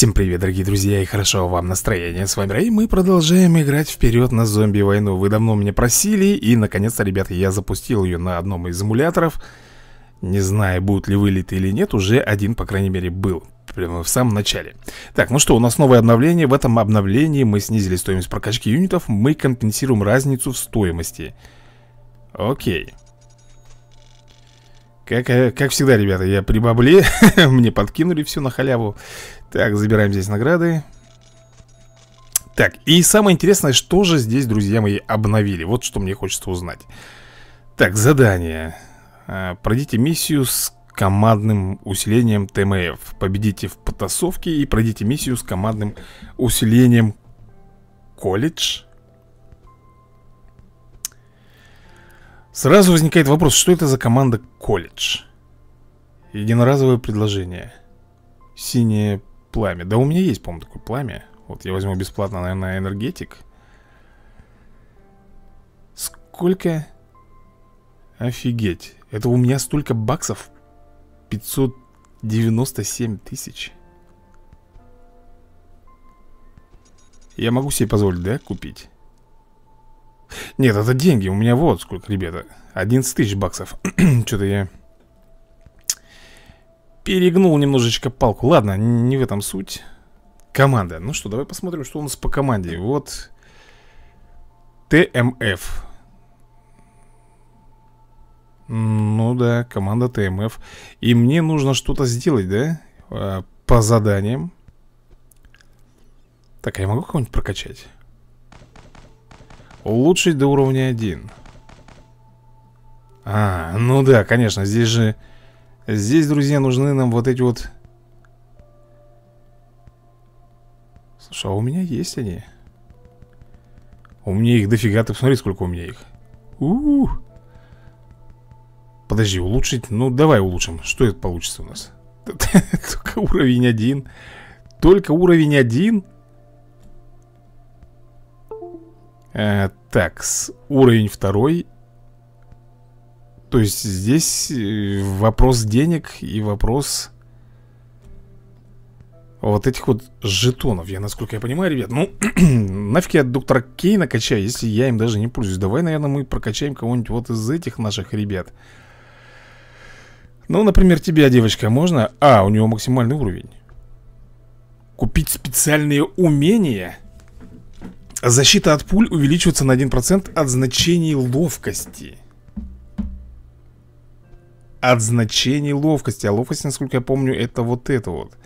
Всем привет, дорогие друзья, и хорошо вам настроение. С вами Рэй, мы продолжаем играть вперед на зомби-войну. Вы давно меня просили, и наконец-то, ребята, я запустил ее на одном из эмуляторов. Не знаю, будет ли вылет или нет, уже один, по крайней мере, был. Прямо в самом начале. Так, ну что, у нас новое обновление. В этом обновлении мы снизили стоимость прокачки юнитов, мы компенсируем разницу в стоимости. Окей. Как, э, как всегда, ребята, я при бабле. Мне подкинули все на халяву. Так, забираем здесь награды. Так, и самое интересное, что же здесь, друзья мои, обновили? Вот что мне хочется узнать. Так, задание. А, Пройдите миссию с командным усилением ТМФ Победите в потасовке и пройдите миссию с командным усилением Колледж Сразу возникает вопрос, что это за команда колледж? Единоразовое предложение. Синее пламя. Да у меня есть, по-моему, такое пламя. Вот я возьму бесплатно, наверное, энергетик. Сколько? Офигеть. Это у меня столько баксов? 597 тысяч. Я могу себе позволить, да, купить? Нет, это деньги, у меня вот сколько, ребята. 11 тысяч баксов. Что-то я Перегнул немножечко палку. Ладно, не в этом суть. Команда, ну что, давай посмотрим, что у нас по команде. Вот ТМФ Ну да, команда ТМФ И мне нужно что-то сделать, да? А, по заданиям. Так, а я могу кого-нибудь прокачать? Улучшить до уровня 1 А, ну да, конечно, здесь же Здесь, друзья, нужны нам вот эти вот Слушай, а у меня есть они? У меня их дофига, ты посмотри, сколько у меня их у, -у, -у. Подожди, улучшить? Ну, давай улучшим Что это получится у нас? Только уровень один Только уровень один Э, так, уровень второй. То есть здесь э, вопрос денег и вопрос вот этих вот жетонов. Я, насколько я понимаю, ребят, ну, нафиг я доктора Кейна качаю, если я им даже не пользуюсь. Давай, наверное, мы прокачаем кого-нибудь вот из этих наших ребят. Ну, например, тебя, девочка, можно? А, у него максимальный уровень. Купить специальные умения – Защита от пуль увеличивается на 1% от значений ловкости. От значений ловкости. А ловкость, насколько я помню, это вот это вот.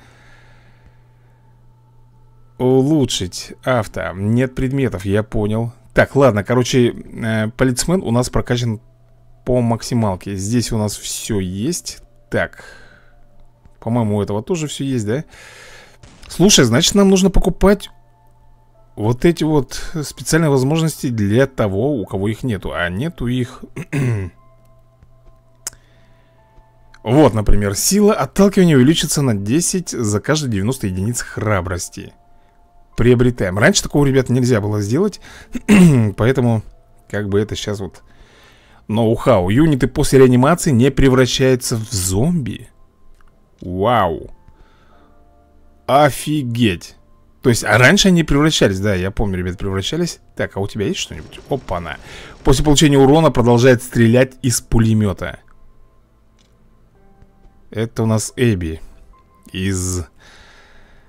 Улучшить авто. Нет предметов, я понял. Так, ладно, короче, э, полицмен у нас прокачан по максималке. Здесь у нас все есть. Так. По-моему, у этого тоже все есть, да? Слушай, значит, нам нужно покупать вот эти вот специальные возможности для того, у кого их нету. А нету их... вот, например, сила отталкивания увеличится на 10 за каждые 90 единиц храбрости. Приобретаем. Раньше такого, ребят, нельзя было сделать Поэтому, как бы это сейчас вот Ноу-хау. Юниты после реанимации не превращаются в зомби. Вау. Офигеть то есть, а раньше они превращались, да, я помню, ребят, превращались. Так, а у тебя есть что-нибудь? Опа-на. После получения урона продолжает стрелять из пулемета. Это у нас Эбби. Из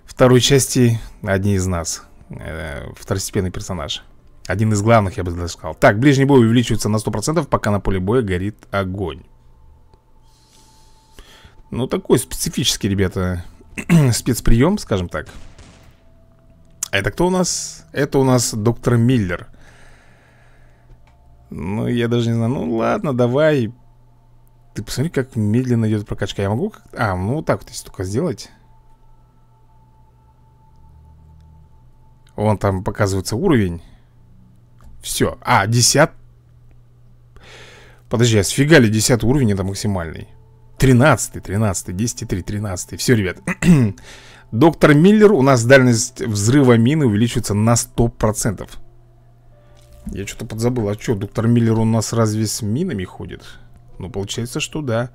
второй части Одни из нас. Э, Второстепенный персонаж. Один из главных, я бы даже сказал. Так, ближний бой увеличивается на 100%, пока на поле боя горит огонь. Ну, такой специфический, ребята Спецприем, скажем так это кто у нас? Это у нас доктор Миллер. Ну, я даже не знаю. Ну, ладно, давай. Ты посмотри, как медленно идет прокачка. Я могу? А, ну, вот так вот, если только сделать. Вон там показывается уровень. Все, а, 10 Подожди, а сфига ли 10 уровень это максимальный? 13, 13, 10, 3, 13 Все, ребят Доктор Миллер, у нас дальность взрыва мины увеличивается на 100% Я что-то подзабыл, а что, доктор Миллер у нас разве с минами ходит? Ну, получается, что да.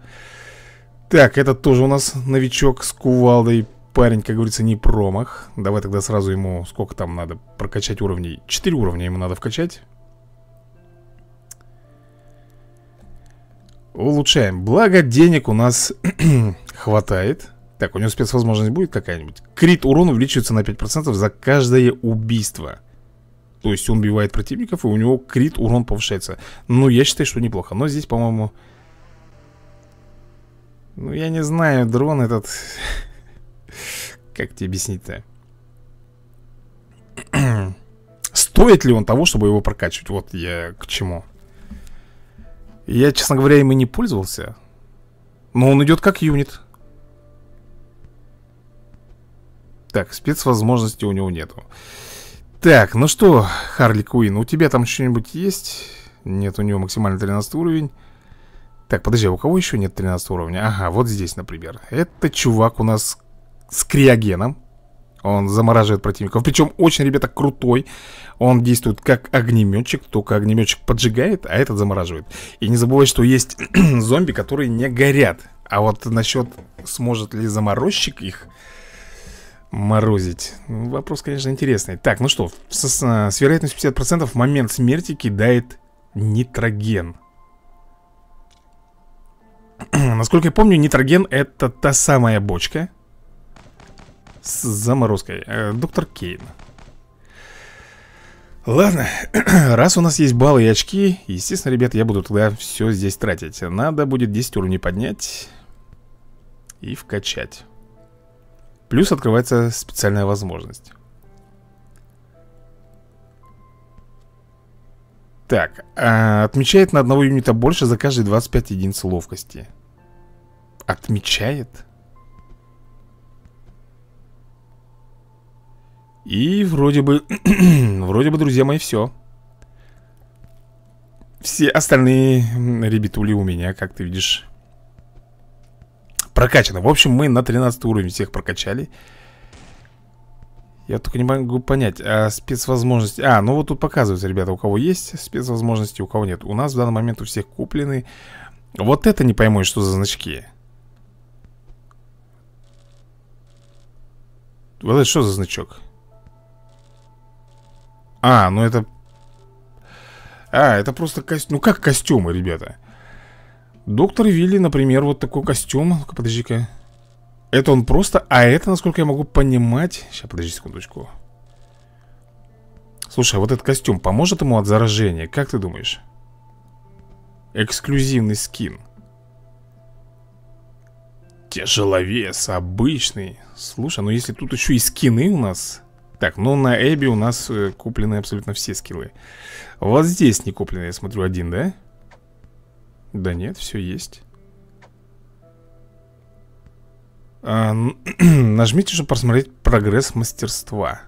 Так, этот тоже у нас новичок с кувалдой. Парень, как говорится, не промах. Давай тогда сразу ему, сколько там надо прокачать уровней? 4 уровня ему надо вкачать. Улучшаем. Благо денег у нас хватает Так, у него спецвозможность будет какая-нибудь? Крит урон увеличивается на 5% за каждое убийство. То есть он убивает противников И у него крит урон повышается. Ну, я считаю, что неплохо. Но здесь, по-моему Ну, я не знаю, дрон этот Как тебе объяснить-то? Стоит ли он того, чтобы его прокачивать? Вот я к чему. Я, честно говоря, им и не пользовался. Но он идет как юнит Так, спецвозможности у него нету. Так, ну что, Харли Куин, у тебя там что-нибудь есть? Нет, у него максимально 13 уровень. Так, подожди, а у кого еще нет 13 уровня? Ага, вот здесь, например. Это чувак у нас с криогеном. Он замораживает противников. Причем очень, ребята, крутой. Он действует как огнеметчик Только огнеметчик поджигает, а этот замораживает. И не забывай, что есть зомби, которые не горят. А вот насчет сможет ли заморозчик их морозить? Вопрос, конечно, интересный. Так, ну что, с, с вероятностью 50% в момент смерти кидает нитроген. Насколько я помню, нитроген это та самая бочка С заморозкой. Э, Доктор Кейн. Ладно, раз у нас есть баллы и очки Естественно, ребят, я буду тогда все здесь тратить. Надо будет 10 уровней поднять И вкачать Плюс открывается специальная возможность. Так, а, отмечает на одного юнита больше за каждые 25 единиц ловкости. Отмечает? И вроде бы, вроде бы, друзья мои, все Все остальные ребятули у меня, как ты видишь Прокачано В общем, мы на 13 уровень всех прокачали. Я только не могу понять А спецвозможности А, ну вот тут показывается, ребята, у кого есть спецвозможности, у кого нет. У нас в данный момент у всех куплены. Вот это не пойму, что за значки. Вот это что за значок? А, ну это... А, это просто костюм Ну как костюмы, ребята Доктор Вилли, например, вот такой костюм. Ну-ка, подожди-ка. Это он просто... А это, насколько я могу понимать... Сейчас, подожди секундочку. Слушай, а вот этот костюм поможет ему от заражения? Как ты думаешь? Эксклюзивный скин. Тяжеловес, обычный. Слушай, ну если тут еще и скины у нас. Так, ну на Эбби у нас э, куплены абсолютно все скиллы. Вот здесь не куплены, я смотрю, один, да? Да да нет, все есть. А, Нажмите, чтобы посмотреть прогресс мастерства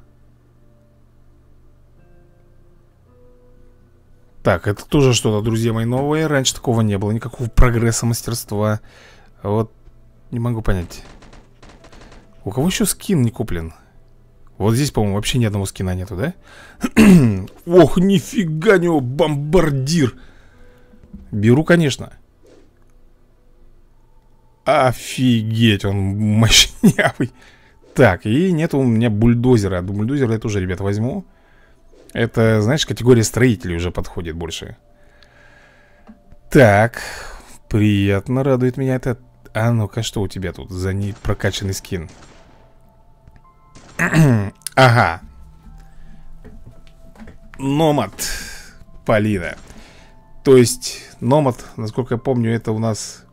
Так, это тоже что-то, друзья мои, новое. Раньше такого не было, никакого прогресса мастерства Вот, не могу понять. У кого еще скин не куплен? Вот здесь, по-моему, вообще ни одного скина нету, да? Ох, нифига него, бомбардир Беру, конечно. Офигеть, он мощнявый. Так, и нет у меня бульдозера. Бульдозера я тоже, ребята, возьму. Это, знаешь, категория строителей уже подходит больше. Так, приятно, радует меня это. А ну-ка, что у тебя тут за не прокачанный скин? ага. Номад Полина То есть, Номад, насколько я помню, это у нас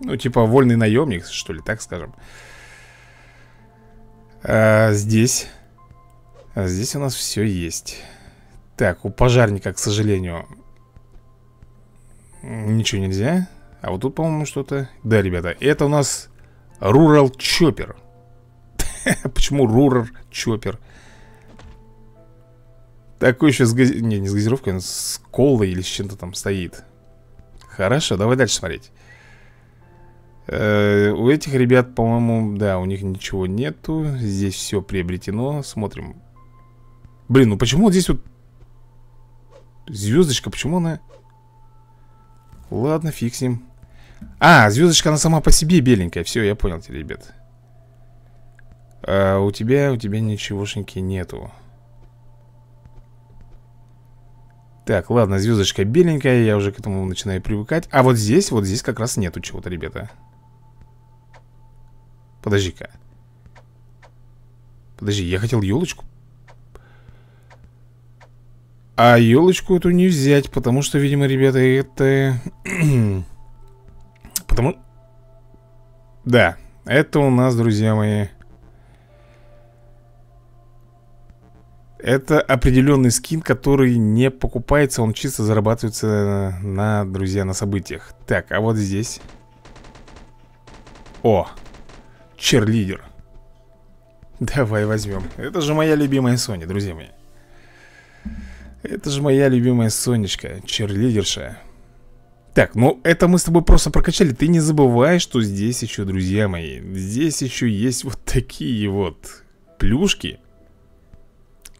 ну, типа вольный наемник, что ли, так скажем. А Здесь а Здесь у нас все есть. Так, у пожарника, к сожалению Ничего нельзя. А вот тут, по-моему, что-то. Да, ребята, это у нас Rural Chopper. Почему Rural Chopper? Такой еще с газ... Не, не с газировкой, он с колой или с чем-то там стоит. Хорошо, давай дальше смотреть. Э, у этих ребят, по-моему, да, у них ничего нету Здесь все приобретено Смотрим. Блин, ну почему вот здесь вот Звездочка, почему она? Ладно, фиксим А, звездочка, она сама по себе беленькая. Все, я понял тебя, ребят. А у тебя, у тебя ничегошеньки нету Так, ладно, звездочка беленькая Я уже к этому начинаю привыкать. А вот здесь, вот здесь как раз нету чего-то, ребята. Подожди-ка. Подожди, я хотел елочку А елочку эту не взять Потому что, видимо, ребята, это... потому... Да, это у нас, друзья мои Это определенный скин, который не покупается Он чисто зарабатывается на, друзья, на событиях. Так, а вот здесь. О, черлидер. Давай возьмем. Это же моя любимая Соня, друзья мои. Это же моя любимая Сонечка Черлидерша. Так, ну это мы с тобой просто прокачали. Ты не забывай, что здесь еще, друзья мои Здесь еще есть вот такие вот плюшки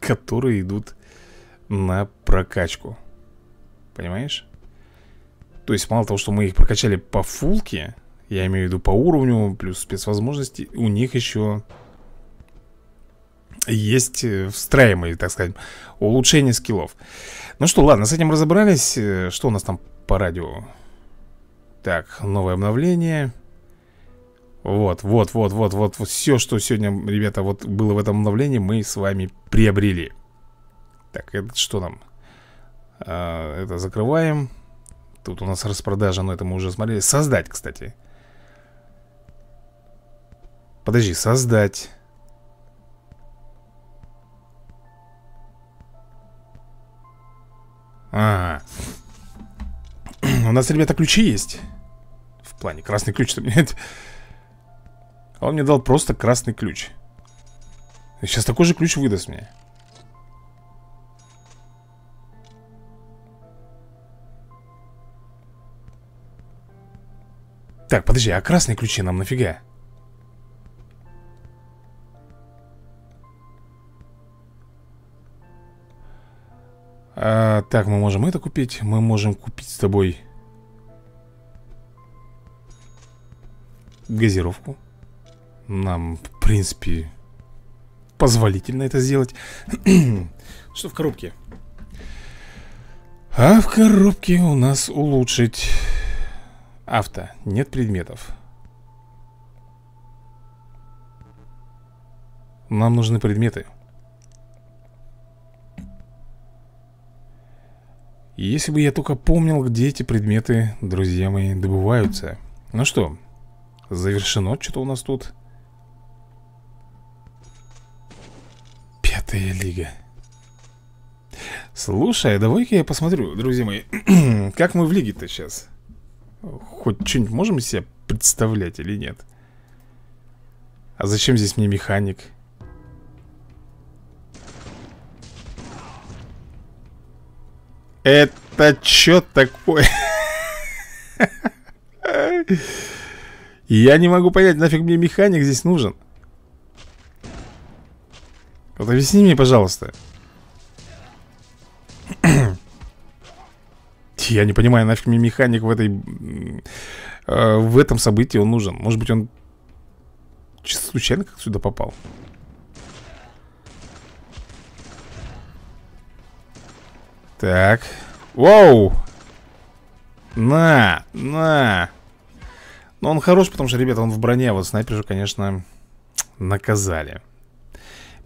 Которые идут на прокачку Понимаешь? То есть мало того, что мы их прокачали по фулке Я имею в виду по уровню Плюс спецвозможности У них еще есть э, встраиваемые, так сказать, улучшение скиллов. Ну что, ладно, с этим разобрались. Э, что у нас там по радио? Так, новое обновление. Вот, вот, вот, вот, вот, вот все, что сегодня, ребята, вот было в этом обновлении, мы с вами приобрели. Так, это что нам? А, это закрываем. Тут у нас распродажа, но это мы уже смотрели. Создать, кстати. Подожди, создать. А, У нас, ребята, ключи есть В плане красный ключ-то нет Он мне дал просто красный ключ. Сейчас такой же ключ выдаст мне. Так, подожди, а красные ключи нам нафига? а, Так, мы можем это купить. Мы можем купить с тобой Газировку Нам, в принципе Позволительно это сделать. Что в коробке? А в коробке у нас улучшить Авто, нет предметов. Нам нужны предметы. Если бы я только помнил, где эти предметы, друзья мои, добываются. Ну что, завершено что-то у нас тут Пятая лига Слушай, давай-ка я посмотрю, друзья мои Как мы в лиге-то сейчас Хоть что-нибудь можем себе представлять или нет А зачем здесь мне механик? Это что такое? Я не могу понять, нафиг мне механик здесь нужен Вот объясни мне, пожалуйста Я не понимаю, нафиг мне механик в этой э, В этом событии он нужен Может быть он случайно как сюда попал Так. Воу! На, на. Но он хорош, потому что, ребята, он в броне, а вот снайпер конечно, наказали.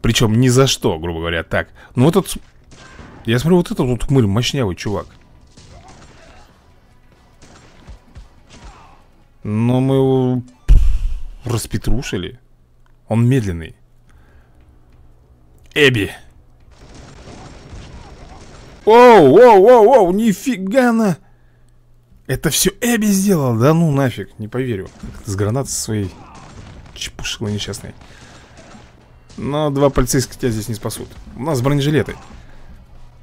Причем ни за что, грубо говоря. Так, ну вот этот... Я смотрю, вот этот вот хмырь мощнявый чувак. Но мы его распетрушили. Он медленный. Эбби. Оу, оу, оу, оу, нифига на... Это все Эбби сделал? Да ну нафиг, не поверю. С гранаты своей чепушилой несчастной. Но два полицейских тебя здесь не спасут. У нас бронежилеты.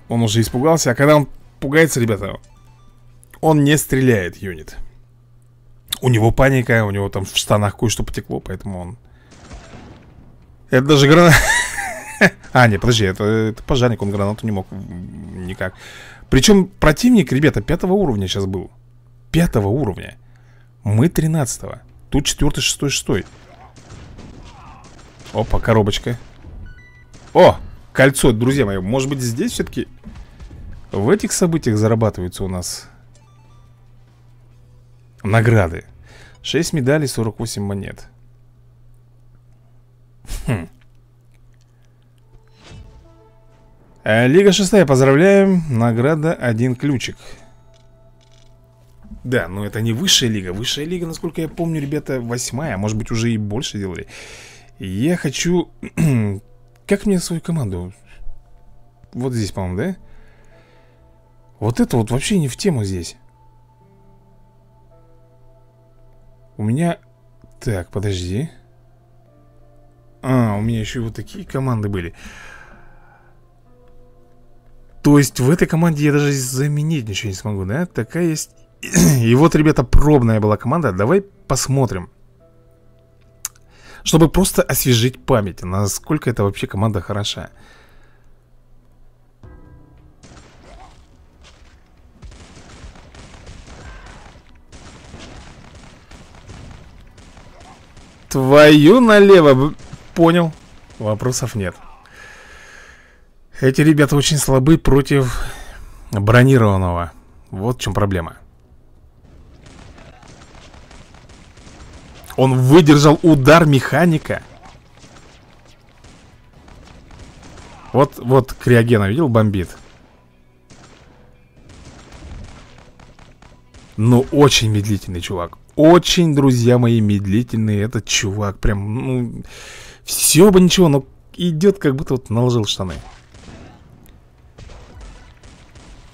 Он уже испугался, а когда он пугается, ребята, он не стреляет, юнит. У него паника, у него там в штанах кое-что потекло, поэтому он... Это даже граната... А, нет, подожди, это, это пожарник, он гранату не мог никак. Причем противник, ребята, пятого уровня сейчас был. Пятого уровня. Мы тринадцатого. Тут четвертый, шестой, шестой Опа, коробочка. О, кольцо, друзья мои. Может быть здесь все-таки В этих событиях зарабатываются у нас Награды? 6 медалей, 48 монет. Хм. Э, Лига шестая, поздравляем. Награда один ключик. Да, но это не высшая лига. Высшая лига, насколько я помню, ребята, восьмая а Может быть уже и больше делали Я хочу... как мне свою команду? Вот здесь, по-моему, да? Вот это вот вообще не в тему здесь У меня... Так, подожди А, у меня еще вот такие команды были То есть в этой команде я даже заменить ничего не смогу, да? Такая есть... И вот, ребята, пробная была команда Давай посмотрим Чтобы просто освежить память Насколько это вообще команда хороша. Твою налево Понял. Вопросов нет. Эти ребята очень слабы против бронированного. Вот в чем проблема Он выдержал удар механика. Вот, вот Криогена, видел, бомбит. Но очень медлительный чувак. Очень, друзья мои, медлительный этот чувак. Прям, ну, все бы ничего, но идет, как будто вот наложил штаны.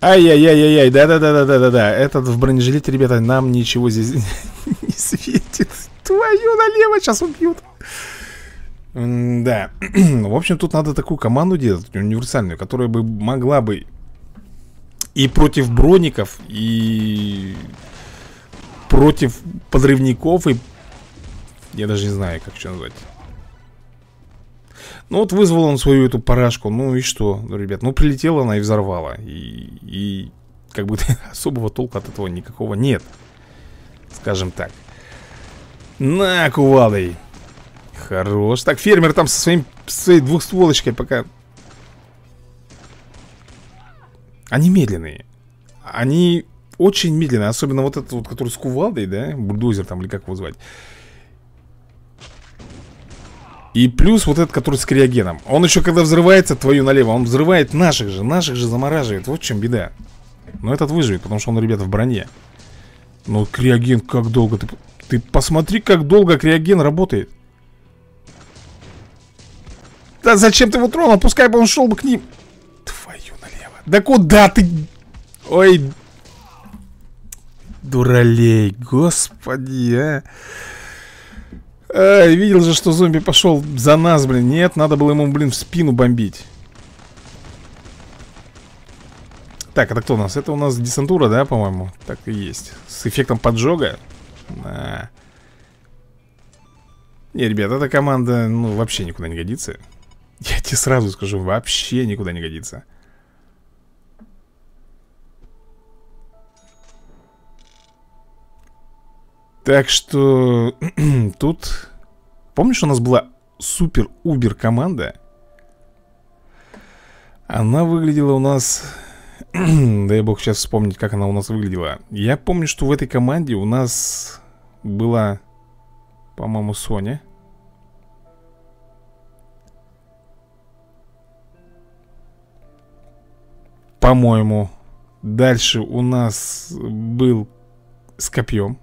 Ай-яй-яй-яй-яй, да-да-да-да-да-да Этот в бронежилете, ребята, нам ничего здесь не светит Твою налево, сейчас убьют. Да, в общем, тут надо такую команду делать, универсальную Которая бы могла бы и против броников, и против подрывников и... Я даже не знаю, как что назвать. Ну вот вызвал он свою эту парашку Ну и что, ну, ребят, ну прилетела она и взорвала И, и как бы особого толка от этого никакого нет Скажем так На, кувалдой Хорош. Так, фермер там со своим, своей двухстволочкой пока. Они медленные. Они очень медленно Особенно вот этот вот, который с кувалдой, да Бульдозер там, или как его звать. И плюс вот этот, который с криогеном. Он еще когда взрывается твою налево Он взрывает наших же, наших же замораживает. Вот в чем беда. Но этот выживет, потому что он, ребята, в броне. Но криоген как долго Ты, ты посмотри, как долго криоген работает. Да зачем ты его тронул? Пускай бы он шел бы к ним. Твою налево. Да куда ты... Ой, Дуралей, господи, а. а Видел же, что зомби пошел за нас, блин. Нет, надо было ему, блин, в спину бомбить. Так, это кто у нас? Это у нас десантура, да, по-моему? Так и есть. С эффектом поджога да. Не, ребят, эта команда, ну, вообще никуда не годится Я тебе сразу скажу, вообще никуда не годится Так что тут... Помнишь, у нас была супер-убер команда? Она выглядела у нас... Дай бог сейчас вспомнить, как она у нас выглядела. Я помню, что в этой команде у нас была, по-моему, Соня. По-моему. Дальше у нас был с копьем.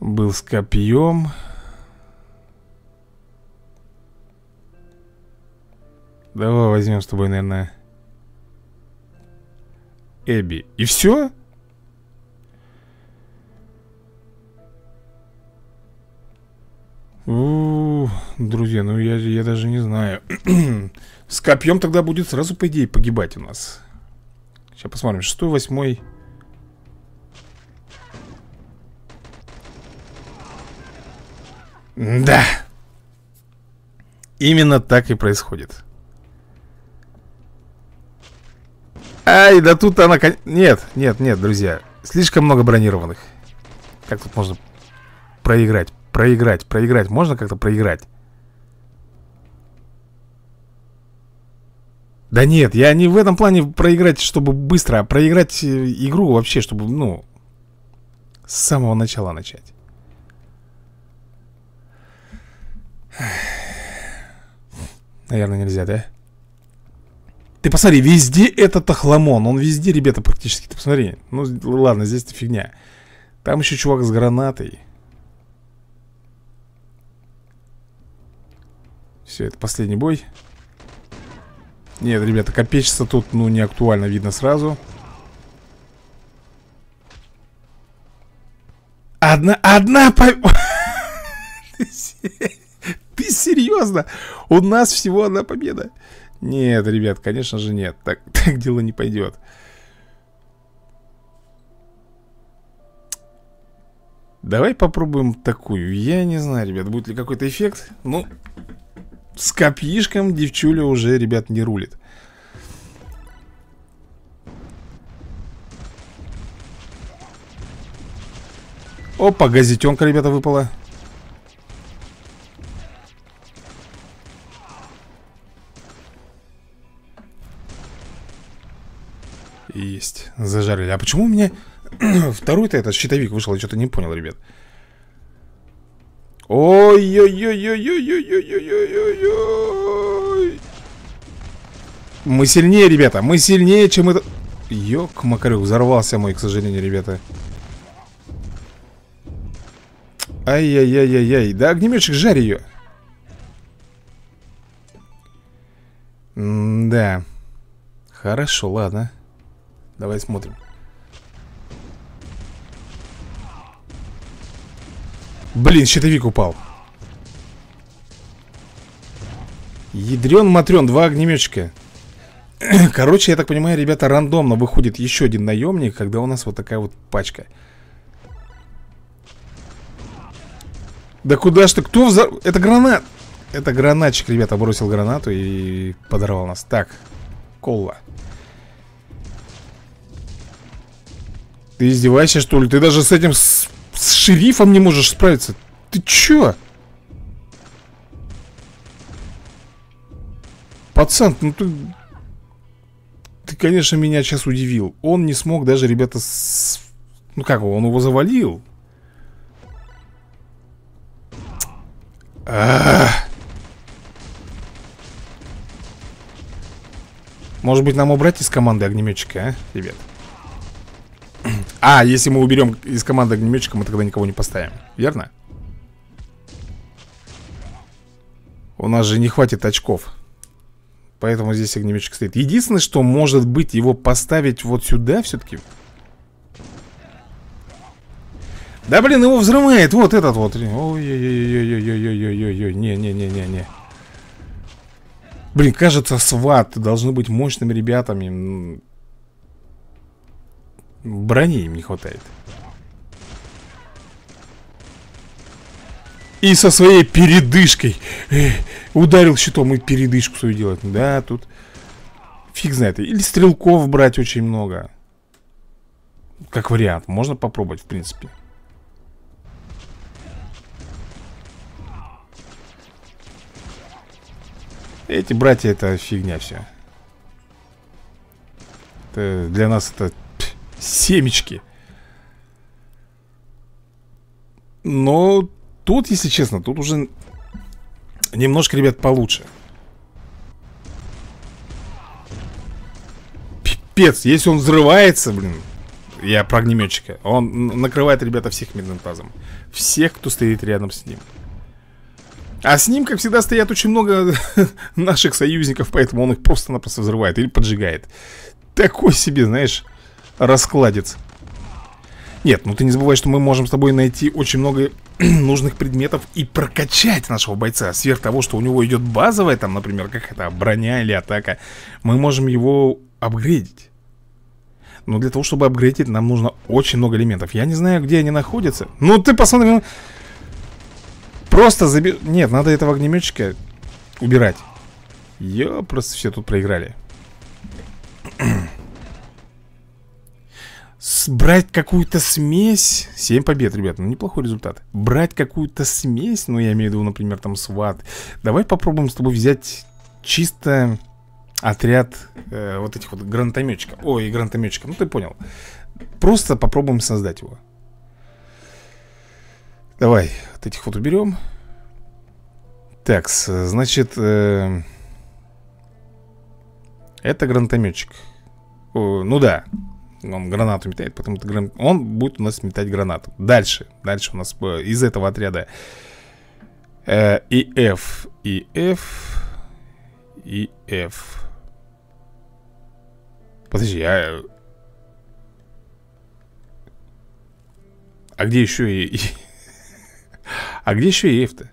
Был с копьем. Давай возьмем с тобой, наверное, Эбби. И все? Друзья, ну я, я даже не знаю. С копьем тогда будет сразу, по идее, погибать у нас. Сейчас посмотрим. Шестой, восьмой... Да. Именно так и происходит. Ай, да тут она... Нет, нет, нет, друзья. Слишком много бронированных. Как тут можно проиграть Проиграть, проиграть Можно как-то проиграть? Да нет, я не в этом плане проиграть, чтобы быстро А проиграть э, игру вообще, чтобы, ну С самого начала начать Наверное, нельзя, да? Ты посмотри, везде этот охламон Он везде, ребята, практически Ты посмотри, ну ладно, здесь-то фигня. Там еще чувак с гранатой. Все, это последний бой. Нет, ребята, копечество тут, ну, не актуально Видно сразу. Одна, одна по... Ты серьезно? У нас всего одна победа? Нет, ребят, конечно же нет. Так, так дело не пойдет. Давай попробуем такую. Я не знаю, ребят, будет ли какой-то эффект. Ну, с копьишком девчуля уже, ребят, не рулит. Опа, газетенка, ребята, выпала. Есть, зажарили. А почему у меня второй-то этот щитовик вышел? Я что-то не понял, ребят. Ой-ой-ой-ой-ой-ой-ой-ой-ой-ой Мы сильнее, ребята, мы сильнее, чем это Ёк, макарек, взорвался мой, к сожалению, ребята Ай-яй-яй-яй-яй Да огнеметчик, жарь ее Да Хорошо, ладно Давай смотрим. Блин, щитовик упал. Ядрен матрен, два огнеметчика. Короче, я так понимаю, ребята, рандомно выходит еще один наемник, когда у нас вот такая вот пачка. Да куда ж ты? Кто взор... Это гранат! Это гранатчик, ребята, бросил гранату и подорвал нас. Так, Колла. Ты издеваешься, что ли? Ты даже с этим, с, с шерифом не можешь справиться Ты чё? Пацан, ну ты... Ты, конечно, меня сейчас удивил Он не смог даже, ребята, с... Ну как его, он его завалил а -а -а. Может быть, нам убрать из команды огнеметчика, а, ребят? А, если мы уберем из команды огнеметчика, мы тогда никого не поставим. Верно? У нас же не хватит очков. Поэтому здесь огнеметчик стоит. Единственное, что может быть его поставить вот сюда все-таки Да блин, его взрывает Вот этот вот. Ой-ой-ой-ой-ой-ой-ой-ой-ой Не-не-не-не-не Блин, кажется, сват должны быть мощными ребятами Брони им не хватает. И со своей передышкой. Э, Ударил щитом и передышку свою делать Да, тут Фиг знает. Или стрелков брать очень много. Как вариант. Можно попробовать, в принципе. Эти братья это фигня все это, Для нас это семечки. Но тут, если честно, тут уже немножко, ребят, получше. Пипец, если он взрывается, блин, я про огнеметчика, он накрывает, ребята, всех медным тазом. Всех, кто стоит рядом с ним. А с ним, как всегда, стоят очень много наших союзников, поэтому он их просто-напросто взрывает или поджигает. Такой себе, знаешь, раскладец. Нет, ну ты не забывай, что мы можем с тобой найти очень много нужных предметов и прокачать нашего бойца. Сверх того, что у него идет базовая, там, например, как это, броня или атака Мы можем его апгрейдить. Но для того, чтобы апгрейдить, нам нужно очень много элементов. Я не знаю, где они находятся. Ну ты посмотри ну, Просто заби... Нет, надо этого огнеметчика убирать. Ё, просто все тут проиграли брать какую-то смесь. 7 побед, ребята, ну неплохой результат. Брать какую-то смесь, ну я имею в виду, например, там сват. Давай попробуем с тобой взять чисто отряд э, вот этих вот гранатометчиков Ой, гранатометчиков, ну ты понял. Просто попробуем создать его. Давай, вот этих вот уберем. Так, значит э, Это гранатометчик. О, Ну да он гранату метает, потому что он будет у нас метать гранату. Дальше, дальше у нас э, из этого отряда э, и F, и F, и F. Подожди, а... А где еще и... а где еще и F-то?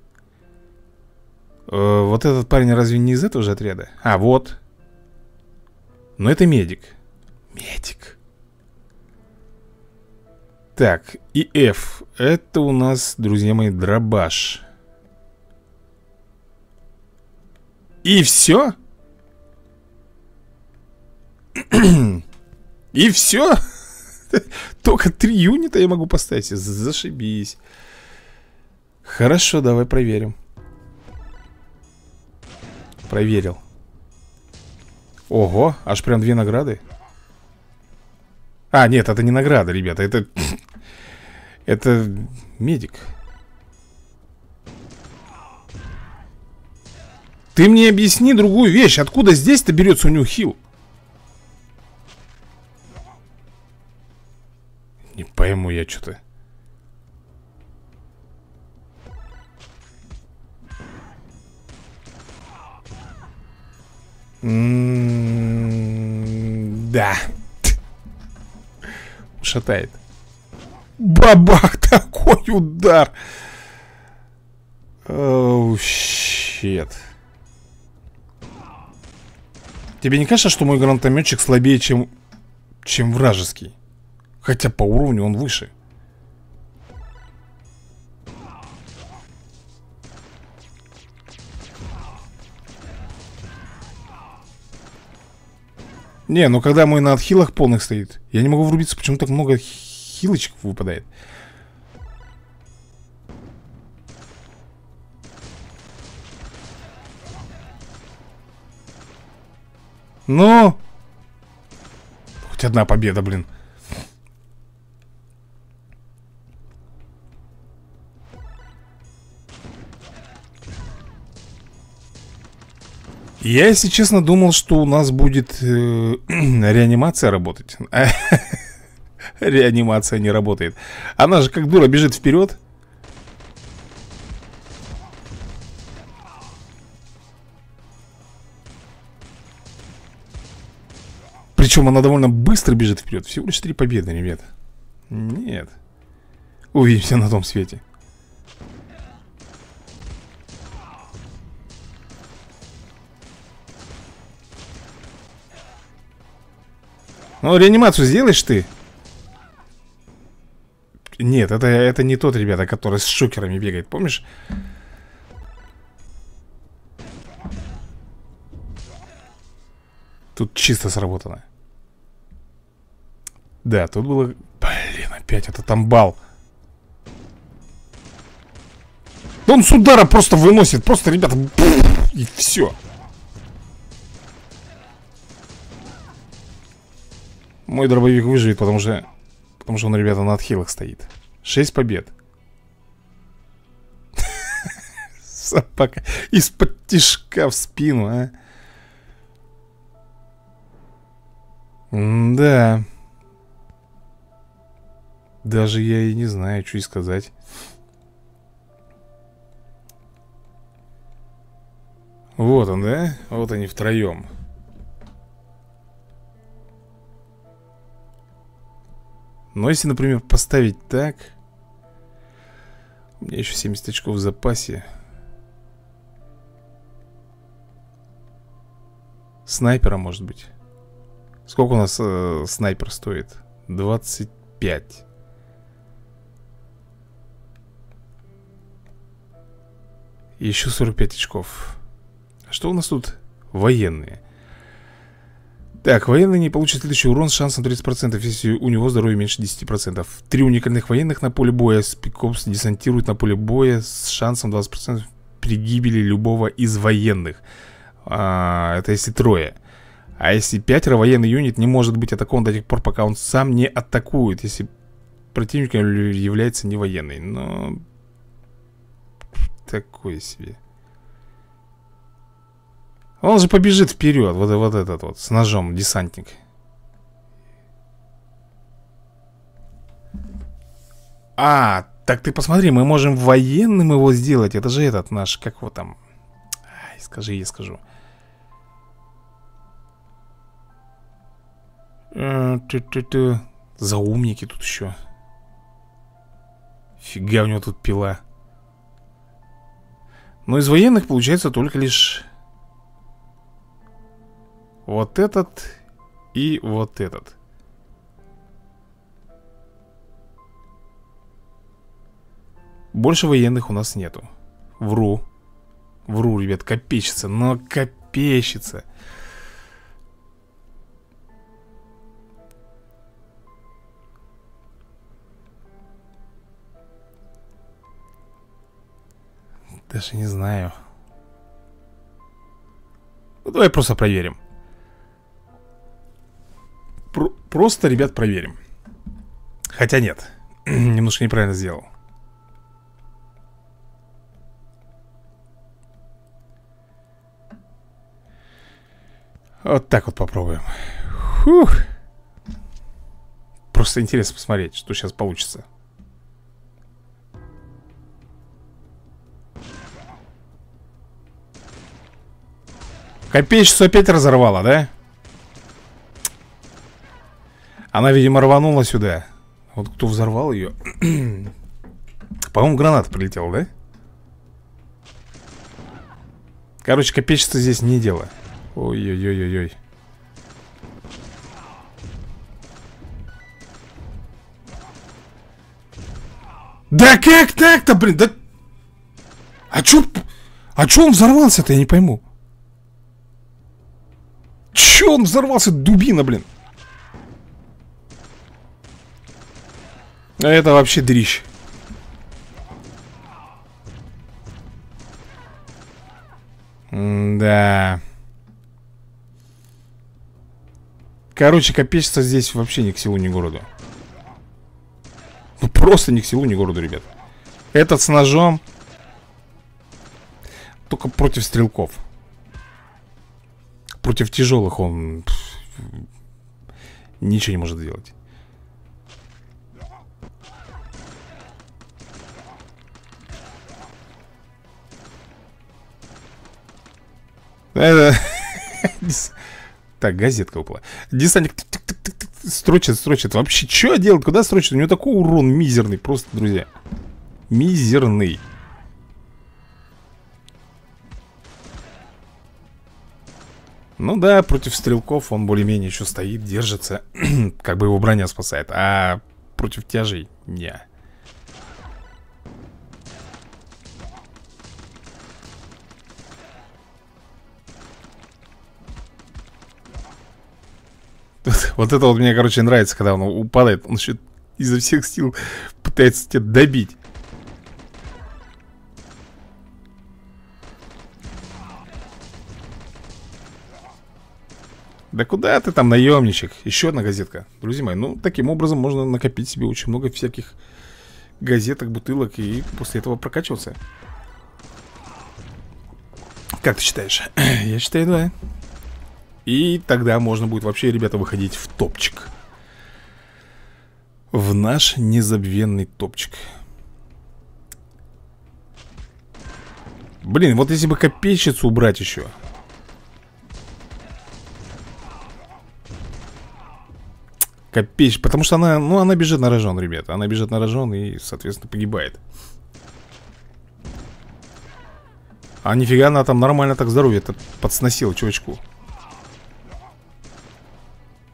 Э, вот этот парень разве не из этого же отряда? А, вот. Но это медик. Медик. Так, и F Это у нас, друзья мои, дробаш. И все? И все? Только три юнита я могу поставить. Зашибись. Хорошо, давай проверим. Проверил. Ого, аж прям две награды а, нет, это не награда, ребята Это... Это медик. Ты мне объясни другую вещь Откуда здесь-то берется у него хил? Не пойму я что-то. Да шатает. Бабах, такой удар. Оу, щет Тебе не кажется, что мой гранатометчик слабее, чем, чем вражеский? Хотя по уровню он выше Не, ну когда мой на отхилах полных стоит Я не могу врубиться, почему так много хилочек выпадает. Ну! Хоть одна победа, блин Я, если честно, думал, что у нас будет э, реанимация работать. Реанимация не работает. Она же как дура бежит вперед. Причем она довольно быстро бежит вперед. Всего лишь три победы, ребят. Нет. Увидимся на том свете. Ну, реанимацию сделаешь ты? Нет, это, это не тот, ребята, который с шокерами бегает, помнишь? Тут чисто сработано Да, тут было... Блин, опять это там бал Он с удара просто выносит Просто, ребята, и все Мой дробовик выживет, потому что... Потому что он, ребята, на отхилах стоит. Шесть побед. Собака из-под тишка в спину, а. да. Даже я и не знаю, что и сказать. Вот он, да? Вот они втроем. Но если, например, поставить так У меня еще 70 очков в запасе Снайпера, может быть Сколько у нас э, снайпер стоит? 25 Еще 45 очков Что у нас тут? Военные Так, военный не получит следующий урон с шансом 30%, если у него здоровье меньше 10%. Три уникальных военных на поле боя. Спикопс десантирует на поле боя с шансом 20% при гибели любого из военных. А, это если трое. А если пятеро, военный юнит не может быть атакован до тех пор, пока он сам не атакует, если противником является не военный. Но... Такое себе. Он же побежит вперед, вот, вот этот вот, с ножом, десантник. А, так ты посмотри, мы можем военным его сделать. Это же этот наш, как его там... Ай, скажи, я скажу. Э, Заумники тут еще. Фига у него тут пила. Но из военных получается только лишь вот этот и вот этот. Больше военных у нас нету. Вру. Вру, ребят, копейщица. Но копейщица. Даже не знаю. Ну, давай просто проверим. Просто, ребят, проверим. Хотя нет. Немножко неправильно сделал. Вот так вот попробуем. Фух. Просто интересно посмотреть, что сейчас получится. Копеечницу опять разорвала, да? Она, видимо, рванула сюда Вот кто взорвал ее По-моему, граната прилетела, да? Короче, копеечество здесь не дело Ой-ой-ой-ой-ой Да как так-то, блин? Да... А чё... А чё он взорвался-то, я не пойму Чё он взорвался, дубина, блин? Это вообще дрищ. да. Короче, копечество здесь вообще ни к селу, ни к городу. Ну, просто ни к селу, ни к городу, ребят. Этот с ножом. Только против стрелков. Против тяжелых он ничего не может сделать. Так, газетка упала. Десантник строчит, строчит. Вообще, что делать? Куда строчит? У него такой урон мизерный, просто, друзья. Мизерный. Ну да, против стрелков он более-менее еще стоит, держится Как бы его броня спасает А против тяжей не Вот это вот мне, короче, нравится, когда он упадает Он еще изо всех сил пытается тебя добить Да куда ты там, наемничек? Еще одна газетка. Друзья мои, ну, таким образом можно накопить себе очень много всяких газеток, бутылок и после этого прокачиваться. Как ты считаешь? Я считаю, да. И тогда можно будет вообще, ребята, выходить в топчик. В наш незабвенный топчик. Блин, вот если бы копейщицу убрать еще. Копеч, потому что она, ну, она бежит на рожон, ребята Она бежит на рожон и, соответственно, погибает А нифига она там нормально так здоровье-то подсносила чувачку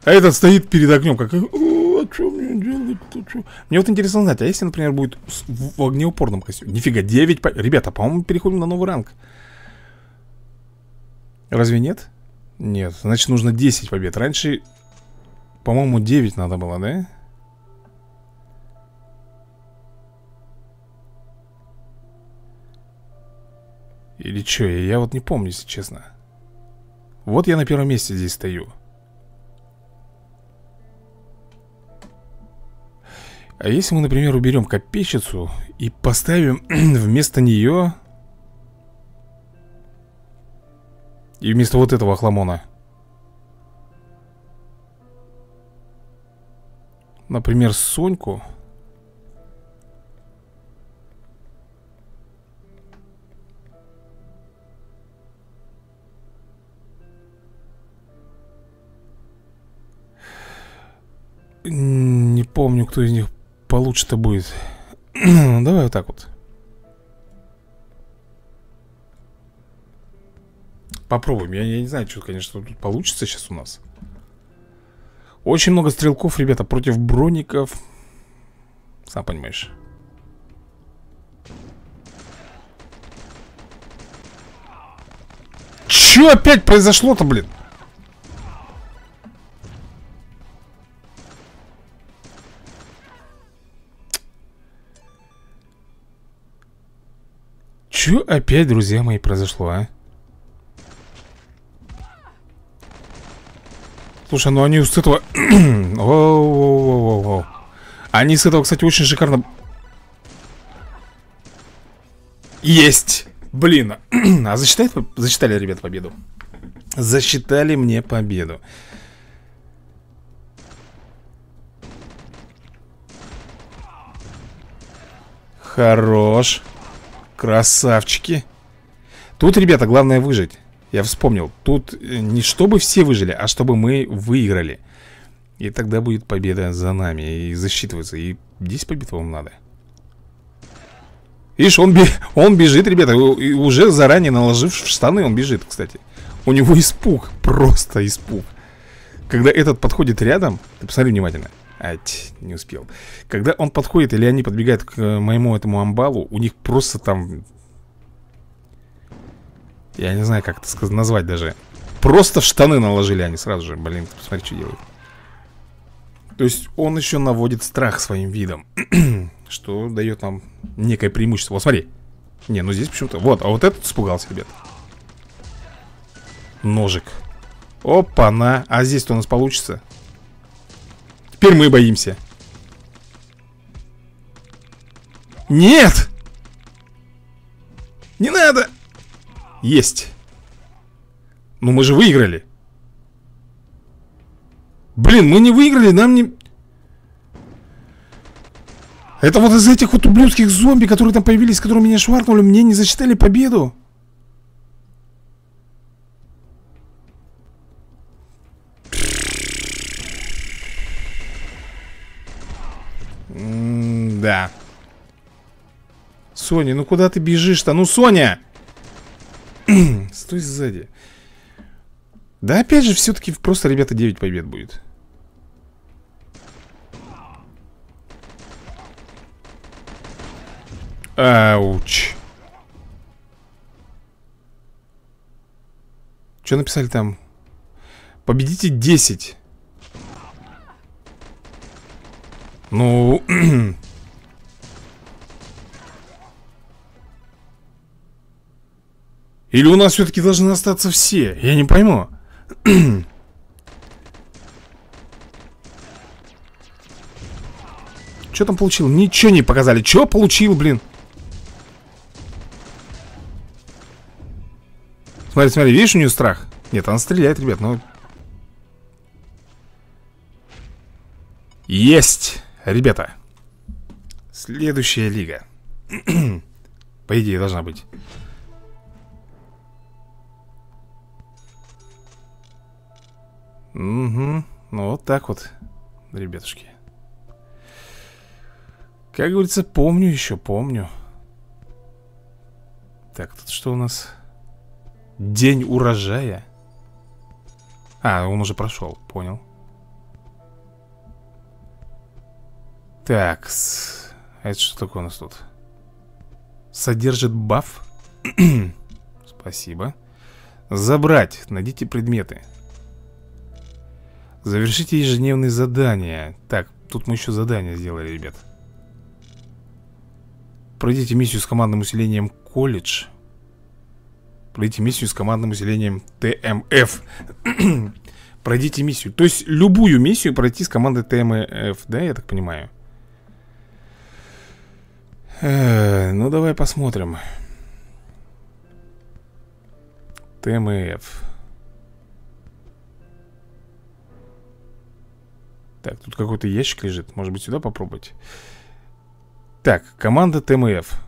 А этот стоит перед огнем, как... О, а что мне делать? Что? Мне вот интересно знать, а если, например, будет в огнеупорном костюме? Нифига, 9... По... Ребята, по-моему, переходим на новый ранг Разве нет? Нет, значит нужно 10 побед Раньше, по-моему, 9 надо было, да? Или что, я вот не помню, если честно Вот я на первом месте здесь стою А если мы, например, уберем копейщицу И поставим вместо нее И вместо вот этого хламона Например, Соньку. Не помню, кто из них получше-то будет Давай вот так вот Попробуем. Я, я не знаю, что, конечно, тут получится сейчас у нас. Очень много стрелков, ребята, против броников. Сам понимаешь. Че опять произошло-то, блин? Че опять, друзья мои, произошло, а? Слушай, ну они с этого... Они с этого, кстати, очень шикарно... Есть! Блин, а засчитает, засчитали, ребят, победу? Засчитали мне победу. Хорош. Красавчики. Тут, ребята, главное выжить. Я вспомнил, тут э, не чтобы все выжили, а чтобы мы выиграли. И тогда будет победа за нами И засчитывается И 10 побед вам надо. Видишь, он, он бежит, ребята Уже заранее наложив штаны Он бежит, кстати. У него испуг, просто испуг. Когда этот подходит рядом Ты посмотри внимательно Ать, не успел. Когда он подходит или они подбегают к моему этому амбалу У них просто там я не знаю, как это сказать, назвать даже Просто в штаны наложили они сразу же. Блин, посмотри, что делают То есть он еще наводит страх своим видом Что дает нам некое преимущество. Вот смотри. Не, ну здесь почему-то Вот, а вот этот испугался, ребят. Ножик. Опа-на. А здесь-то у нас получится Теперь мы боимся Нет! Не надо! Есть Ну мы же выиграли Блин, мы не выиграли, нам не... Это вот из этих вот ублюдских зомби, которые там появились, которые меня шваркнули, мне не засчитали победу. Соня, ну куда ты бежишь-то? Ну, Соня! Стой сзади. Да опять же, все-таки просто, ребята, 9 побед будет. Ауч. Что написали там? Победите 10. Ну... Или у нас все-таки должны остаться все? Я не пойму. Что там получил? Ничего не показали. Что получил, блин? Смотри, смотри, видишь у нее страх? Нет, она стреляет, ребят, но... Есть! Ребята. Следующая лига. По идее, должна быть. Угу, ну вот так вот, ребятушки. Как говорится, помню еще, помню. Так, тут что у нас? День урожая. А, он уже прошел, понял. Так, а это что такое у нас тут? Содержит баф? Спасибо. Забрать, найдите предметы Завершите ежедневные задания. Так, тут мы еще задания сделали, ребят. Пройдите миссию с командным усилением колледж. Пройдите миссию с командным усилением ТМФ Пройдите миссию. То есть любую миссию пройти с командой ТМФ Да, я так понимаю? Э, Ну, давай посмотрим. ТМФ Так, тут какой-то ящик лежит. Может быть сюда попробовать? Так, команда ТМФ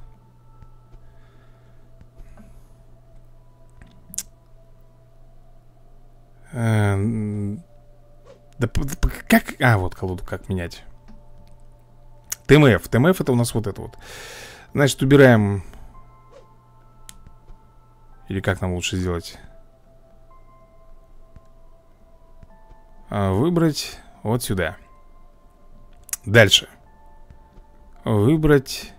эм, Да как... А, вот колоду как менять? ТМФ ТМФ это у нас вот это вот. Значит, убираем. Или как нам лучше сделать? А, Выбрать вот сюда Дальше Выбрать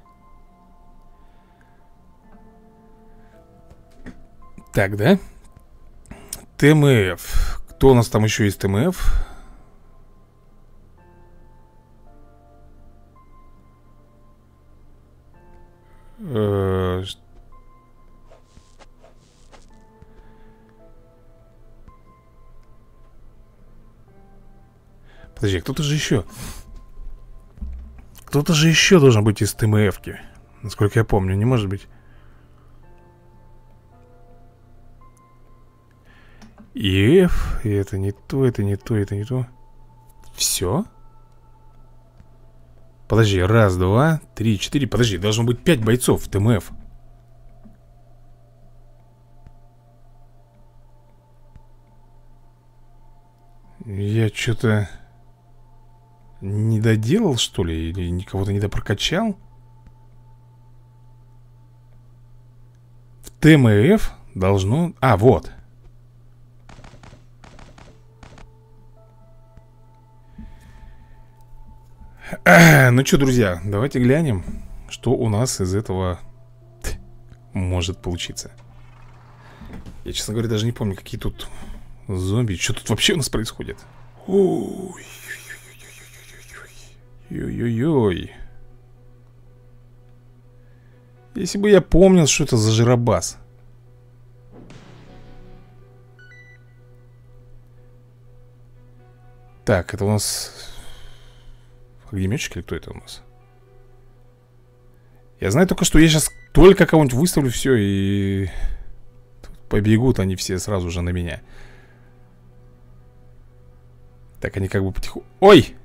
Так, да? ТМФ Кто у нас там еще есть ТМФ? Э, Подожди, кто-то же еще Кто-то же еще должен быть из ТМФ-ки Насколько я помню, не может быть? И F, и это не то, это не то, это не то. Все? Подожди, раз, два, три, четыре Подожди, должно быть пять бойцов в ТМФ Я что-то... Не доделал, что ли? Или никого-то не допрокачал? В ТМФ должно... А, вот Ну что, друзья, давайте глянем Что у нас из этого Может получиться Я, честно говоря, даже не помню, какие тут Зомби, что тут вообще у нас происходит? Ой, Ой-ой-ой Если бы я помнил, что это за жиробас Так, это у нас Огнеметчик или кто это у нас? Я знаю только, что я сейчас только кого-нибудь выставлю, все, и... Побегут они все сразу же на меня Так, они как бы потихоньку... Ой!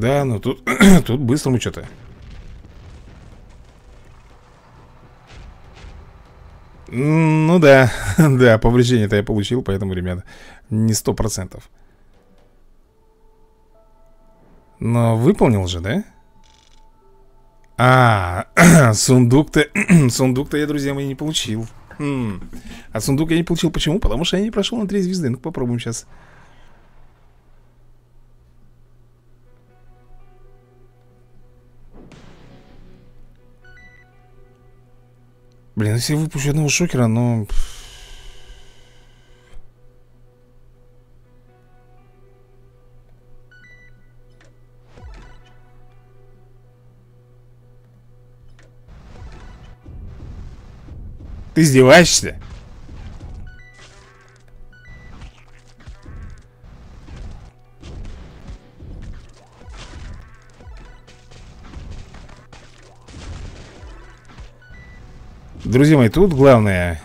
Да, ну тут, тут быстро мы что-то Ну да, да, повреждение-то я получил, поэтому, ребята, не сто процентов Но выполнил же, да? А, сундук-то, сундук-то я, друзья мои, не получил хм. А сундук я не получил, почему? Потому что я не прошел на три звезды Ну попробуем сейчас Блин, если я выпущу одного шокера, но... Ты издеваешься? Друзья мои, тут главное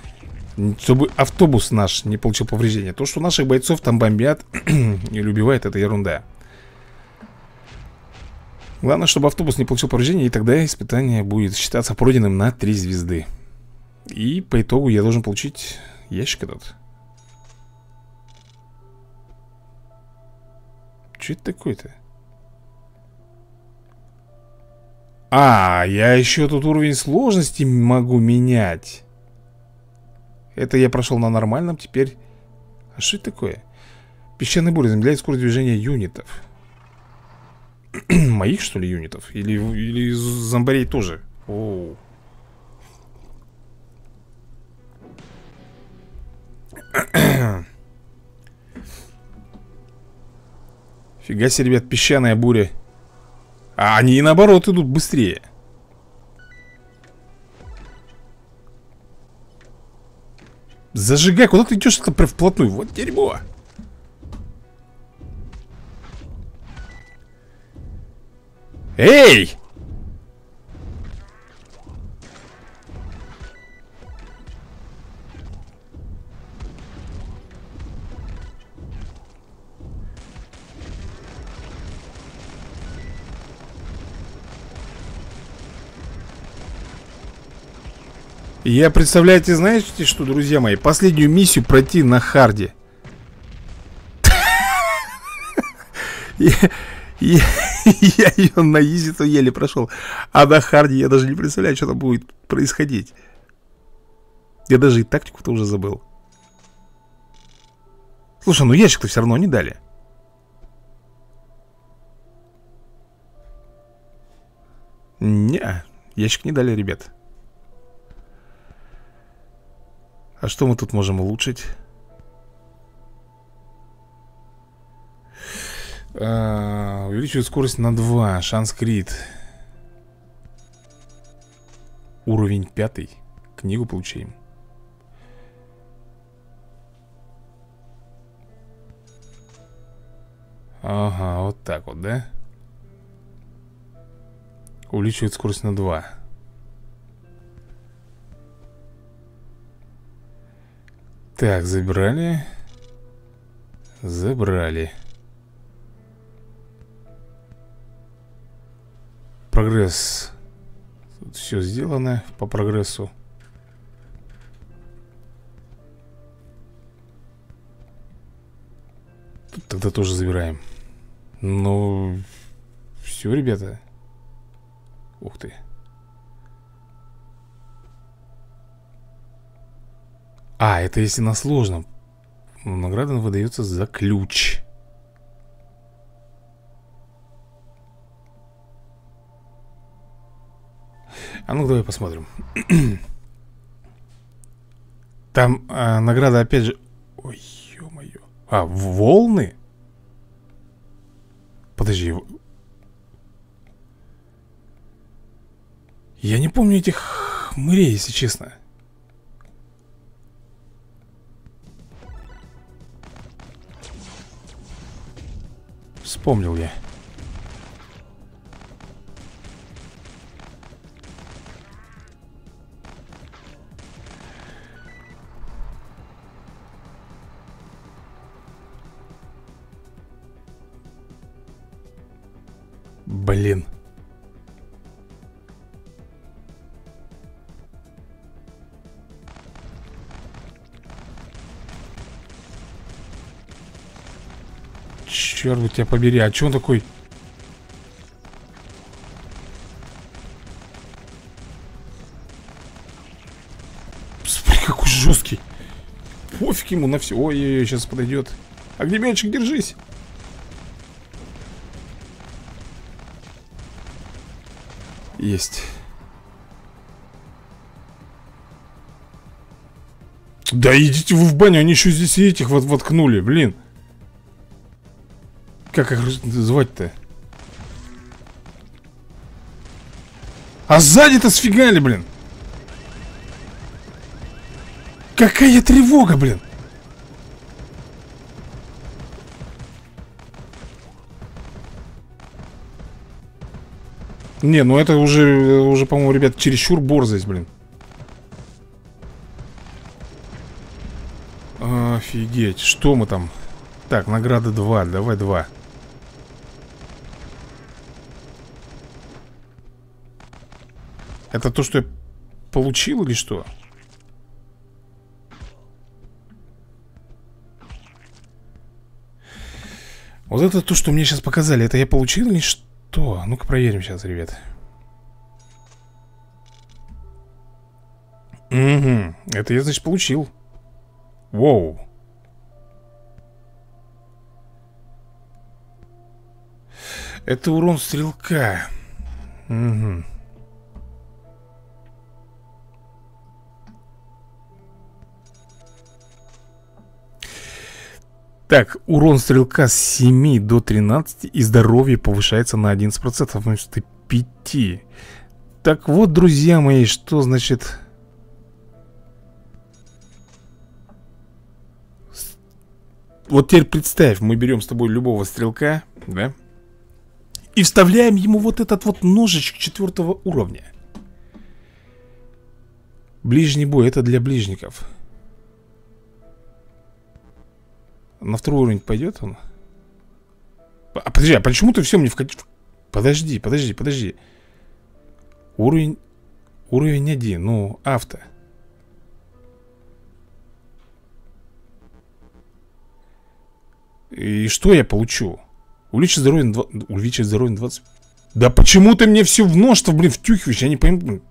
Чтобы автобус наш не получил повреждения. То, что наших бойцов там бомбят Или убивают, это ерунда. Главное, чтобы автобус не получил повреждения И тогда испытание будет считаться пройденным на 3 звезды. И по итогу я должен получить ящик этот. Что это такое-то? А, я еще тут уровень сложности могу менять Это я прошел на нормальном, теперь... А что это такое? Песчаный буря замедляет скорость движения юнитов Моих, что ли, юнитов? Или, или зомбарей тоже? Оу. Фига себе, ребят, песчаная буря А они наоборот идут быстрее Зажигай, куда ты идешь это прям вплотную? Вот дерьмо Эй! Я, представляете, знаете что, друзья мои? Последнюю миссию пройти на харде. Я ее на изи-то еле прошел. А на харде я даже не представляю, что там будет происходить. Я даже и тактику-то уже забыл. Слушай, ну ящик-то все равно не дали. Не, ящик не дали, ребят. А что мы тут можем улучшить? А, увеличивает скорость на 2 Шанс крит. Уровень пятый. Книгу получаем. Ага, вот так вот, да? Увеличивает скорость на 2 Так, забрали Забрали. Прогресс. Тут все сделано по прогрессу. Тут тогда тоже забираем. Ну Все, ребята. Ух ты А, это если на сложном. Награда выдается за ключ. А ну давай посмотрим. Там а, награда опять же Ой, ё-моё. А, волны? Подожди Я не помню этих мырей, если честно Вспомнил я. Блин Черт бы тебя побери, а че он такой? Смотри, какой жесткий Пофиг ему на все Ой-ой-ой, сейчас подойдет Огнеметчик, держись. Есть. Да идите вы в баню, они еще здесь этих вот воткнули, блин как их звать-то? А сзади-то сфигали, блин Какая тревога, блин Не, ну это уже, уже по-моему, ребят, чересчур борзость, блин Офигеть, что мы там? Так, награда 2, давай 2 Это то, что я получил или что? Вот это то, что мне сейчас показали. Это я получил или что? Ну-ка проверим сейчас, ребят. Угу. Это я, значит, получил. Воу. Это урон стрелка. Угу. Так, урон стрелка с 7 до 13 и здоровье повышается на 11% вместо 5 Так вот, друзья мои, что значит... Вот теперь представь, мы берем с тобой любого стрелка, да? И вставляем ему вот этот вот ножичек четвертого уровня Ближний бой, это для ближников На второй уровень пойдет он? А подожди, а почему ты все мне вкатил? Подожди, подожди, подожди Уровень Уровень один, ну, авто И что я получу? Увеличить здоровье на 2... Увеличить здоровье на 20... Да почему ты мне все в нож-то, блин, втюхиваешь? Я не пойму.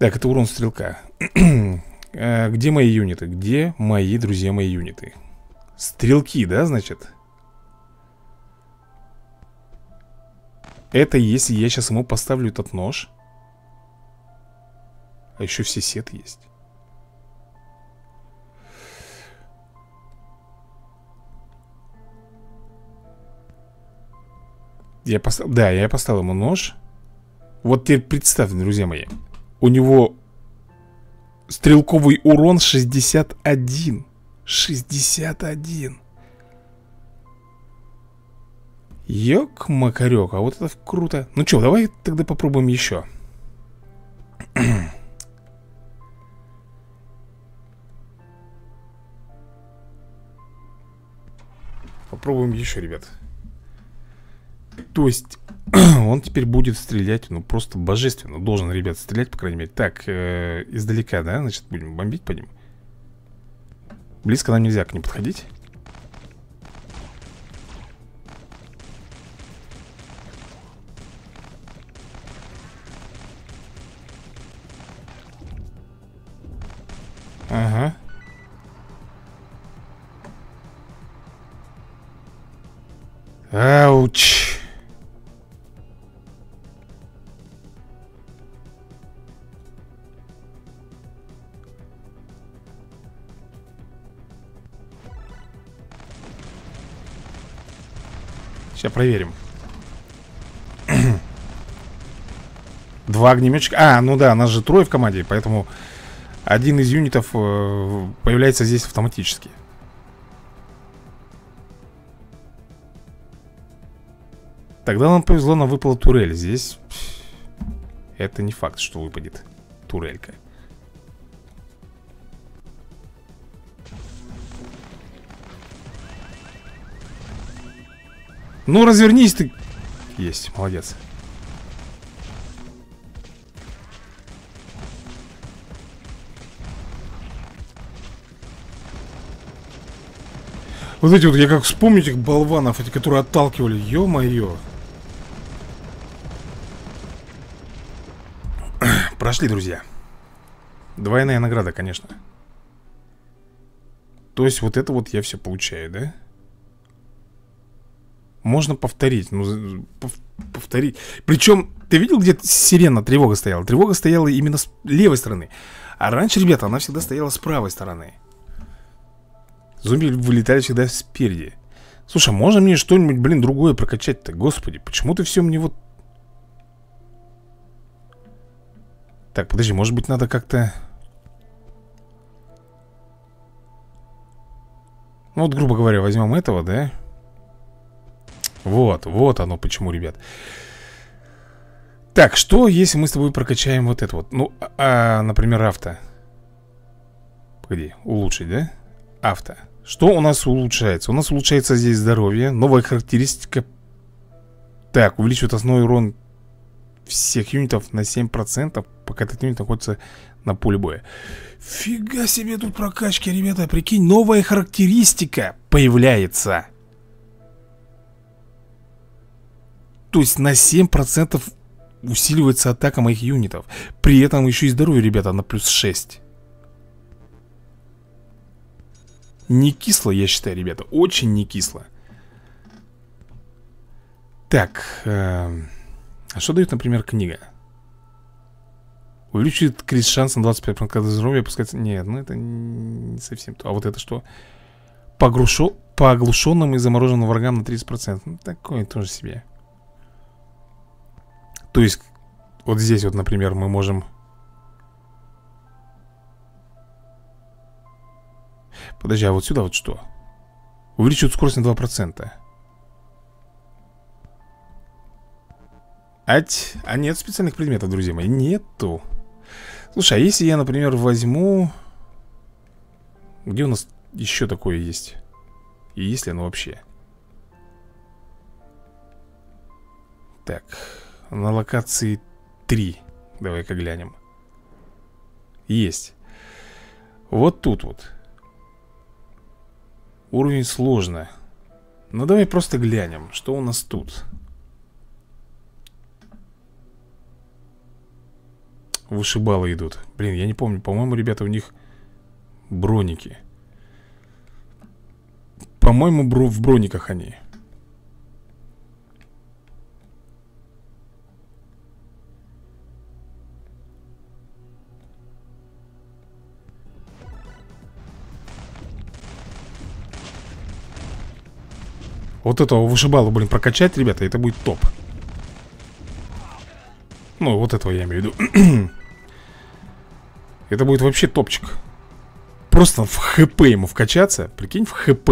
Так, это урон стрелка. а, Где мои юниты? Где мои, друзья, мои юниты? Стрелки, да, значит? Это если я сейчас ему поставлю этот нож А еще все сеты есть Я поставил, да, я поставил ему нож Вот теперь представьте, друзья мои У него Стрелковый урон 61 61 Ёк-макарёк, а вот это круто. Ну что, давай тогда попробуем еще Попробуем еще, ребят. То есть он теперь будет стрелять, ну, просто божественно. Должен, ребят, стрелять, по крайней мере Так, э, издалека, да, значит, будем бомбить по ним. Близко нам нельзя к ним подходить. Ага. Ауч Сейчас проверим. Два огнеметчика А, ну да, нас же трое в команде Поэтому один из юнитов э, появляется здесь автоматически. Тогда нам повезло, нам выпала турель. Здесь это не факт, что выпадет турелька Ну, развернись ты. Есть, молодец. Вот эти вот, я как вспомню этих болванов Эти, которые отталкивали, ё-моё. Прошли, друзья. Двойная награда, конечно. То есть вот это вот я все получаю, да? Можно повторить Ну, повторить Причем, ты видел, где сирена, тревога стояла? Тревога стояла именно с левой стороны А раньше, ребята, она всегда стояла с правой стороны Зомби вылетали всегда спереди Слушай, можно мне что-нибудь, блин, другое прокачать-то? Господи, почему ты все мне вот... Так, подожди, может быть надо как-то... Ну вот, грубо говоря, возьмем этого, да? Вот, вот оно почему, ребят Так, что если мы с тобой прокачаем вот это вот? Ну, а, например, авто Погоди, улучшить, да? Авто что у нас улучшается? У нас улучшается здесь здоровье Новая характеристика Так, увеличивает основной урон всех юнитов на 7% Пока этот юнит находится на поле боя Фига себе тут прокачки, ребята Прикинь, новая характеристика появляется То есть на 7% усиливается атака моих юнитов. При этом еще и здоровье, ребята, на плюс 6 Не кисло, я считаю, ребята Очень не кисло. Так э, А что дает, например, книга? Увеличивает кризис шанс на 25% когда здоровье опускается? Нет, ну это не совсем то. А вот это что? Погрушо... По оглушенным и замороженным врагам на 30% ну, Такое тоже себе То есть Вот здесь вот, например, мы можем Подожди, а вот сюда вот что? Увеличивают скорость на 2% Ать, а нет специальных предметов, друзья мои Нету Слушай, а если я, например, возьму... Где у нас еще такое есть? И есть ли оно вообще? Так, на локации 3 Давай-ка глянем. Есть. Вот тут вот. Уровень сложно. Ну давай просто глянем, что у нас тут. Вышибалы идут. Блин, я не помню, по-моему, ребята, у них броники. По-моему, бро в брониках они Вот этого вышибалу, блин, прокачать, ребята, это будет топ. Ну, вот этого я имею в виду. Это будет вообще топчик. Просто в хп ему вкачаться Прикинь, в хп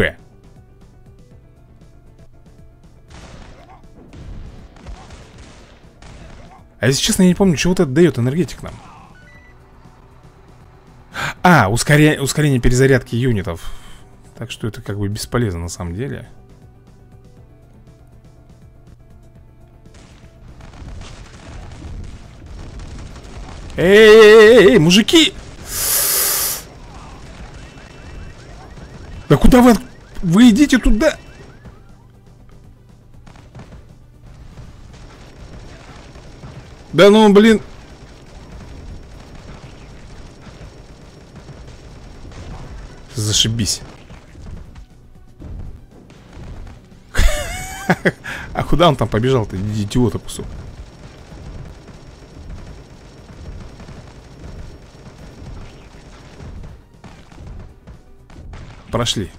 А если честно, я не помню, чего это дает энергетик нам. А, ускоря... ускорение перезарядки юнитов. Так что это как бы бесполезно на самом деле Эй, мужики! Да куда вы? Вы идите туда! Да ну, блин! Зашибись. А куда он там побежал-то, идиота кусок? Прошли.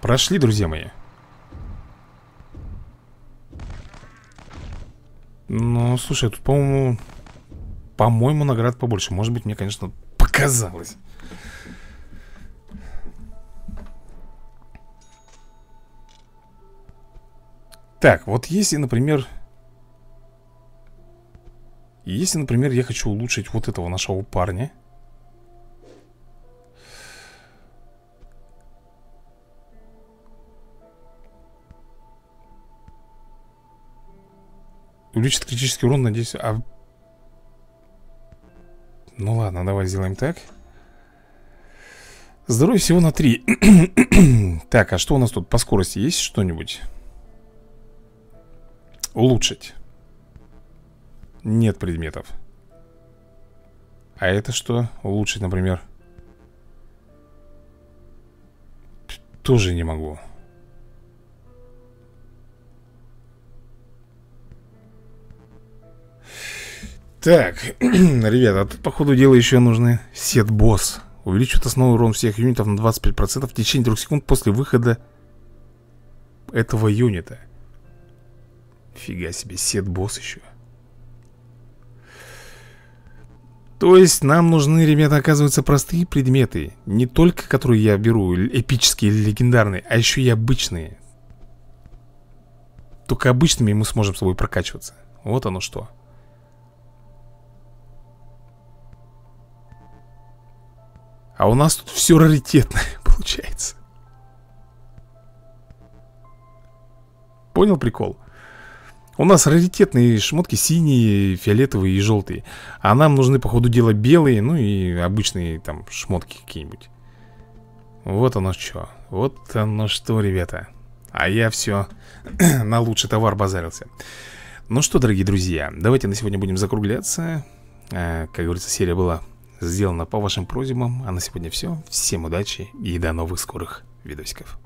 Прошли, друзья мои. Ну, слушай, тут, по-моему По-моему, наград побольше. Может быть, мне, конечно, показалось. Так, вот если, например Если, например, я хочу улучшить вот этого нашего парня Увеличит критический урон на 10 а... Ну ладно, давай сделаем так Здоровье всего на 3 Так, а что у нас тут по скорости? Есть что-нибудь? Улучшить Нет предметов А это что? Улучшить, например Тоже не могу Так, ребята, а тут, по ходу дела, еще нужны сет-босс Увеличивает основной урон всех юнитов на 25% в течение 3 секунд после выхода этого юнита. Фига себе, сет-босс еще. То есть нам нужны, ребята, оказывается, простые предметы. Не только которые я беру, эпические или легендарные А еще и обычные. Только обычными мы сможем с собой прокачиваться. Вот оно что А у нас тут все раритетное получается. Понял прикол? У нас раритетные шмотки синие, фиолетовые и желтые А нам нужны, по ходу дела, белые Ну и обычные там шмотки какие-нибудь. Вот оно что Вот оно что, ребята. А я все на лучший товар базарился. Ну что, дорогие друзья, давайте на сегодня будем закругляться. А, Как говорится, серия была сделана по вашим просьбам. А на сегодня все Всем удачи и до новых скорых видосиков